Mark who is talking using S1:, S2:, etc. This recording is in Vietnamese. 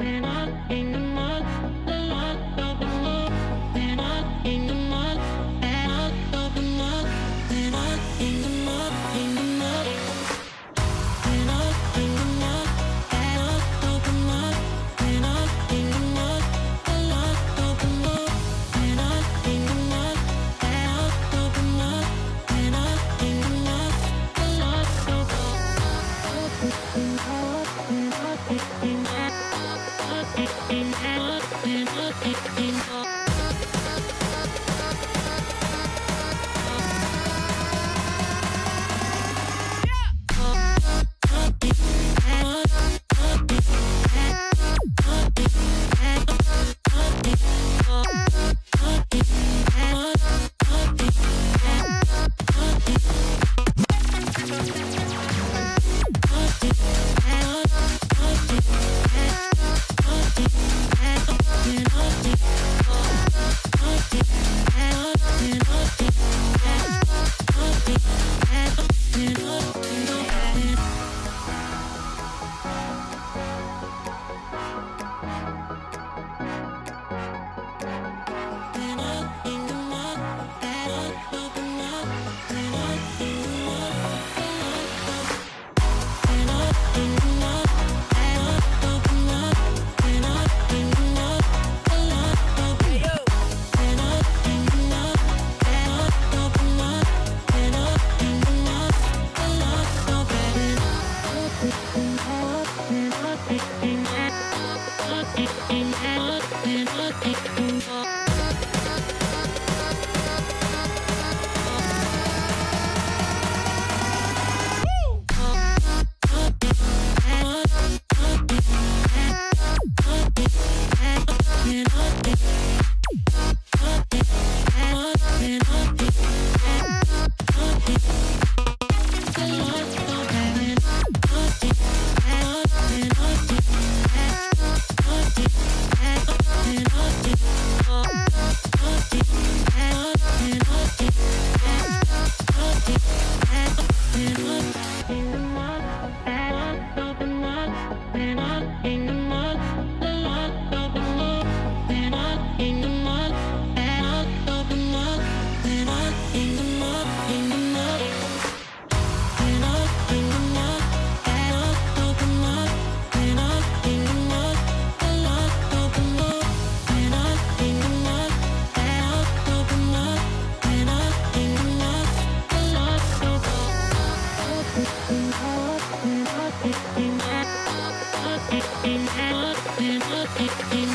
S1: And I Thank you. Thank you. Thank you.